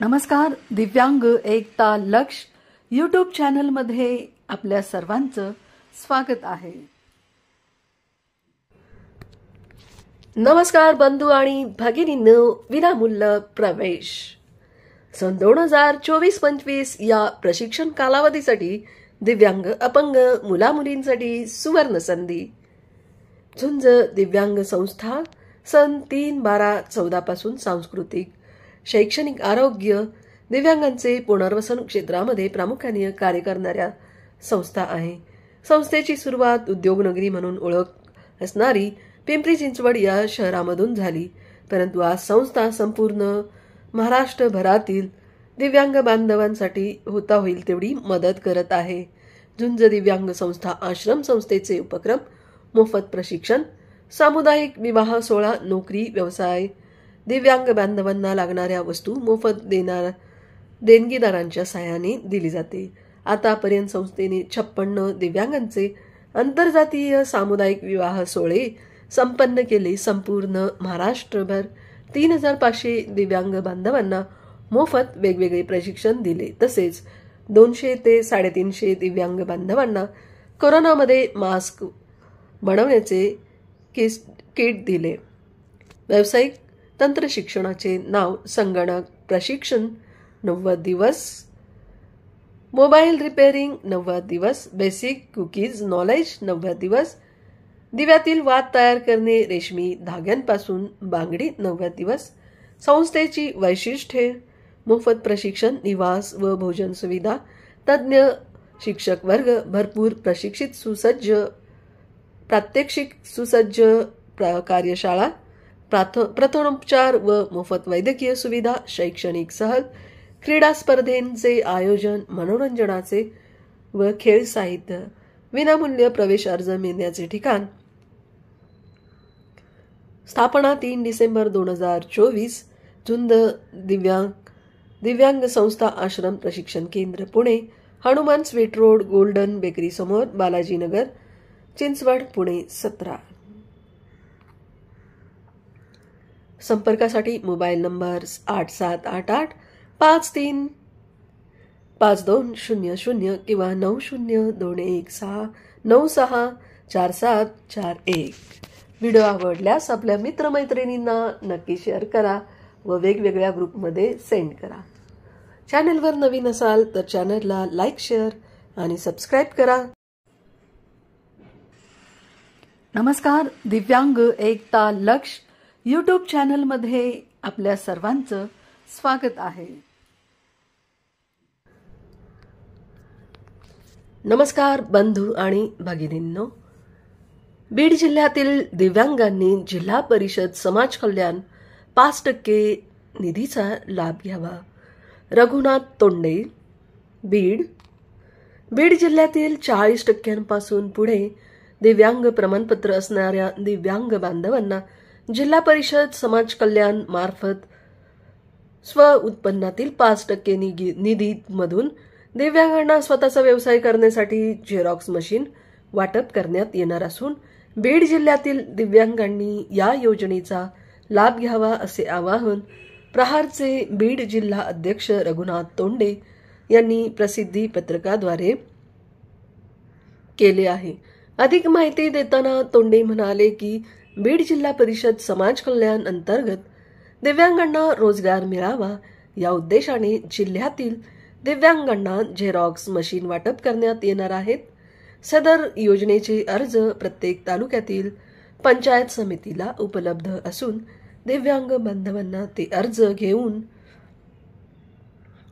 नमस्कार दिव्यांग एकता लक्ष यूट्यूब चॅनलमध्ये आपल्या सर्वांचं स्वागत आहे. नमस्कार बंधू आणि भगिनींनो विनामूल्य प्रवेश. सन दोन हजार चोवीस पंचवीस या प्रशिक्षण कालावधीसाठी दिव्यांग अपंग मुलामुलींसाठी सुवर्ण संधी. झुंज दिव्यांग संस्था सन तीन बारा चौदा पासून सांस्कृतिक शैक्षणिक आरोग्य दिव्यांगांचे पुनर्वसन क्षेत्रामध्ये प्रामुख्याने कार्य करणाऱ्या संस्था आहे. संस्थेची सुरुवात उद्योगनगरी म्हणून ओळख असणारी पिंपरी चिंचवड या शहरामधून झाली. परंतु आज संस्था संपूर्ण महाराष्ट्रभरातील दिव्यांग बांधवांसाठी होता होईल तेवढी मदत करत आहे. झुंज दिव्यांग संस्था आश्रम संस्थेचे उपक्रम मोफत प्रशिक्षण सामुदायिक विवाह सोहळा नोकरी व्यवसाय दिव्यांग बांधवांना लागणाऱ्या वस्तू मोफत देणार देणगीदारांच्या सहाय्याने दिली जाते. आतापर्यंत संस्थेने छप्पन्न दिव्यांगांचे आंतरजातीय सामुदायिक विवाह सोहळे संपन्न केले. संपूर्ण महाराष्ट्रभर तीन हजार पाचशे दिव्यांग बांधवांना मोफत वेगवेगळे प्रशिक्षण दिले. तसेच दोनशे ते साडेतीनशे दिव्यांग बांधवांना कोरोनामध्ये मास्क बनवण्याचे किस किट दिले. व्यावसायिक तंत्र शिक्षणाचे नाव संगणक प्रशिक्षण नव्वद दिवस. मोबाईल रिपेअरिंग नव्वद दिवस. बेसिक कुकीज नॉलेज नव्वद दिवस. दिव्यातील वाद तयार करणे रेशमी धाग्यांपासून बांगडी नव्वद दिवस. संस्थेची वैशिष्ट्ये मोफत प्रशिक्षण निवास व भोजन सुविधा. तज्ज्ञ शिक्षक वर्ग भरपूर प्रशिक्षित सुसज्ज प्रात्यक्षिक सुसज्ज कार्यशाळा. प्राथ प्रथमोपचार व मोफत वैद्यकीय सुविधा शैक्षणिक सहल क्रीडा स्पर्धेंचे आयोजन मनोरंजनाचे व खेळ साहित्य विनामूल्य प्रवेश अर्ज मिळण्याचे ठिकाण. स्थापना तीन डिसेंबर दोन हजार चोवीस झुंद दिव्यांग दिव्यांग संस्था आश्रम प्रशिक्षण केंद्र Pune Hanuman sweet road golden bakery समोर बालाजीनगर चिंचवड पुणे सतरा. संपर्कासाठी मोबाईल नंबर आठ सात आठ आठ पाच तीन. पाच दोन शून्य शून्य किंवा नऊ शून्य दोन एक सहा नऊ सहा चार सात चार एक. व्हिडिओ आवडल्यास आपल्या मित्रमैत्रिणींना नक्की शेअर करा व वेगवेगळ्या ग्रुपमध्ये सेंड करा. चॅनलवर नवीन असाल तर चॅनलला लाईक शेअर आणि सबस्क्राईब करा. नमस्कार दिव्यांग एकता लक्ष यूट्यूब चॅनलमध्ये आपल्या सर्वांचं स्वागत आहे. नमस्कार बंधू आणि भगिनींनो. बीड जिल्ह्यातील दिव्यांगांनी जिल्हा परिषद समाज कल्याण पाच टक्के निधीचा लाभ घ्यावा. रघुनाथ तोंडे बीड. बीड जिल्ह्यातील चाळीस टक्क्यांपासून पुढे दिव्यांग प्रमाणपत्र असणाऱ्या दिव्यांग बांधवांना जिल्हा परिषद समाज कल्याण मार्फत स्व उत्पन्नातील पाच टक्के निधीमधून दिव्यांगांना स्वतःचा व्यवसाय करण्यासाठी झेरॉक्स मशीन वाटप करण्यात येणार असून बीड जिल्ह्यातील दिव्यांगांनी या योजनेचा लाभ घ्यावा असे आवाहन प्रहारचे बीड जिल्हा अध्यक्ष रघुनाथ तोंडे यांनी प्रसिद्धी पत्रकाद्वारे केले आहे. अधिक माहिती देताना तोंडे म्हणाले की बीड जिल्हा परिषद समाज कल्याण अंतर्गत दिव्यांगांना रोजगार मिळावा या उद्देशाने जिल्ह्यातील दिव्यांगांना झेरॉक्स मशीन वाटप करण्यात येणार आहेत. सदर योजनेचे अर्ज प्रत्येक तालुक्यातील पंचायत समितीला उपलब्ध असून दिव्यांग बांधवांना ते अर्ज घेऊन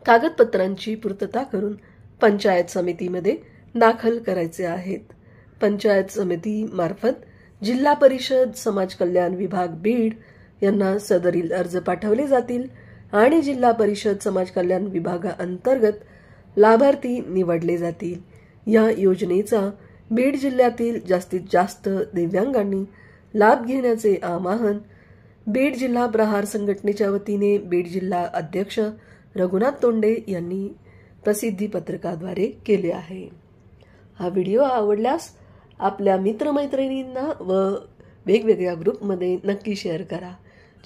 कागदपत्रांची पूर्तता करून पंचायत समितीमध्ये दाखल करायचे आहेत. पंचायत समितीमार्फत जिल्हा परिषद समाज कल्याण विभाग बीड यांना सदरील अर्ज पाठवले जातील आणि जिल्हा परिषद समाज कल्याण विभागाअंतर्गत लाभार्थी निवडले जातील. या योजनेचा बीड जिल्ह्यातील जास्तीत जास्त दिव्यांगांनी लाभ घेण्याचे आवाहन बीड जिल्हा प्रहार संघटनेच्या वतीने बीड जिल्हा अध्यक्ष रघुनाथ तोंडे यांनी प्रसिद्धी पत्रकाद्वारे केले आहे. हा व्हिडिओ आवडल्यास आपल्या मित्रमैत्रिणींना व वेगवेगळ्या ग्रुपमध्ये नक्की शेअर करा.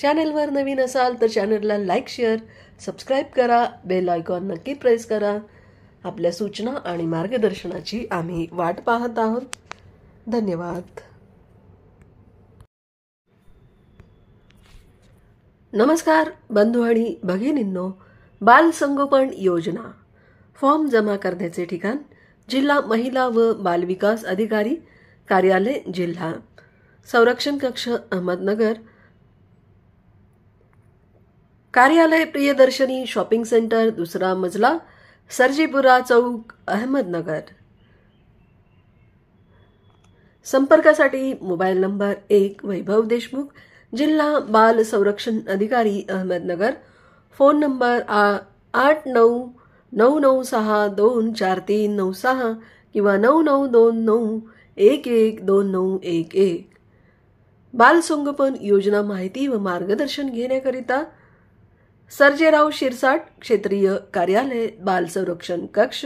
चॅनलवर नवीन असाल तर चॅनलला लाईक शेअर सबस्क्राईब करा. बेल आयकॉन नक्की प्रेस करा. आपल्या सूचना आणि मार्गदर्शनाची आम्ही वाट पाहत आहोत. धन्यवाद. नमस्कार बंधू आणि भगिनींनो. बाल संगोपन योजना. फॉर्म जमा करण्याचे ठिकाण जिल्हा महिला व बालविकास अधिकारी कार्यालय जिल्हा. संरक्षण कक्ष अहमदनगर. कार्यालय प्रियदर्शनी शॉपिंग सेंटर दुसरा मजला सरजीपुरा चौक अहमदनगर. संपर्कासाठी मोबाईल नंबर एक वैभव देशमुख जिल्हा बाल संरक्षण अधिकारी अहमदनगर. फोन नंबर आठ नऊ नऊ नऊ सहा दोन चार तीन नऊ सहा किंवा नऊ नऊ दोन नऊ एक एक दोन नऊ एक एक. बाल संगोपन योजना माहिती व मार्गदर्शन घेण्याकरिता सर्जेराव शिरसाट क्षेत्रीय कार्यालय बाल संरक्षण कक्ष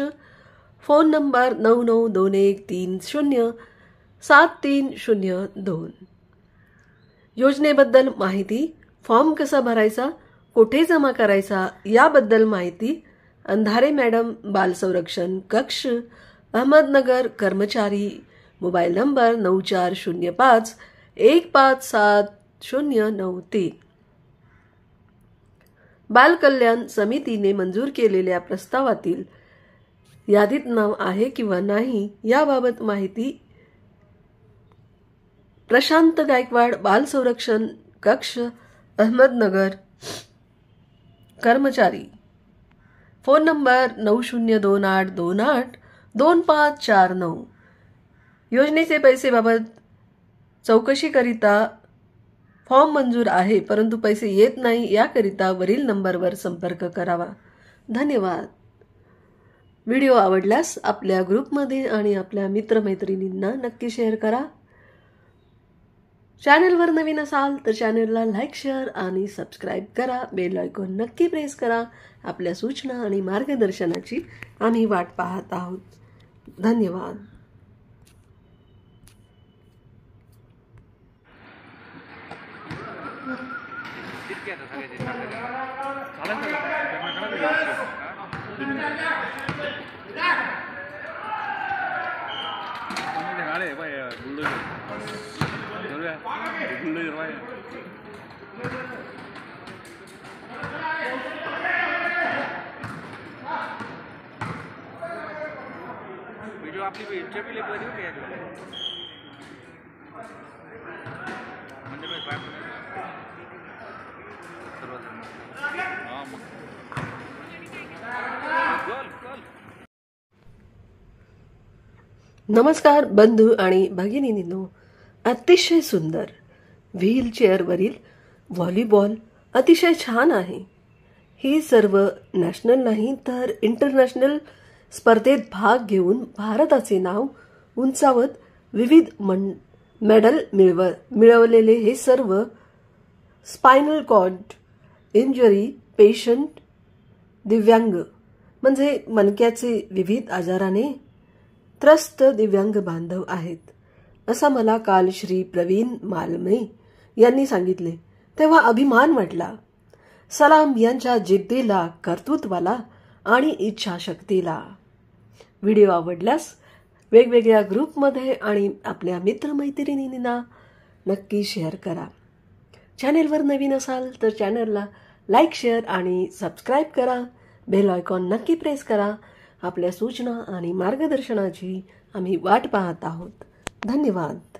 फोन नंबर नऊ नऊ दोन एक तीन शून्य सात तीन शून्य दोन. योजनेबद्दल माहिती फॉर्म कसा भरायचा कुठे जमा करायचा याबद्दल माहिती अंधारे मॅडम बाल संरक्षण कक्ष अहमदनगर कर्मचारी मोबाईल नंबर नऊ चार शून्य पाच एक पाच सात शून्य नऊ तीन. बालकल्याण समितीने मंजूर केलेल्या प्रस्तावातील यादीत नाव आहे किंवा नाही याबाबत माहिती प्रशांत गायकवाड बाल संरक्षण कक्ष अहमदनगर कर्मचारी. फोन नंबर नऊ शून्य दोन आठ दोन आठ दोन पाच चार नऊ. योजनेचे पैसेबाबत चौकशीकरिता फॉर्म मंजूर आहे परंतु पैसे येत नाही याकरिता वरील नंबरवर संपर्क करावा. धन्यवाद. व्हिडिओ आवडल्यास आपल्या ग्रुपमध्ये आणि आपल्या मित्रमैत्रिणींना नक्की शेअर करा. चॅनलवर नवीन असाल तर चॅनलला लाईक शेअर आणि सबस्क्राईब करा. बेल आयकॉन नक्की प्रेस करा. आपल्या सूचना आणि मार्गदर्शनाची आम्ही वाट पाहत आहोत. धन्यवाद. जो आपली चेपली बरी होती म्हणजे काय सर्वजण मग नमस्कार बंधू आणि भगिनींनो अतिशय सुंदर. व्हील चेअरवरील व्हॉलीबॉल अतिशय छान आहे. ही सर्व नॅशनल नाही तर इंटरनॅशनल स्पर्धेत भाग घेऊन भारताचे नाव उंचावत विविध मेडल मिळव मिळवलेले हे सर्व स्पायनल कॉर्ड इंजरी पेशंट दिव्यांग म्हणजे मनक्याचे विविध आजाराने त्रस्त दिव्यांग बांधव आहेत असं मला काल श्री प्रवीण मालमे यांनी सांगितले. तेव्हा अभिमान वाटला. सलाम यांच्या जिद्दीला कर्तृत्वाला आणि इच्छाशक्तीला. व्हिडिओ आवडल्यास वेगवेगळ्या ग्रुपमध्ये आणि आपल्या मित्रमैत्रिणींना नक्की शेअर करा. चॅनेलवर नवीन असाल तर चॅनलला लाईक शेअर आणि सबस्क्राईब करा. बेल आयकॉन नक्की प्रेस करा. आपल्या सूचना आणि मार्गदर्शनाची आम्ही वाट पाहत आहोत. धन्यवाद.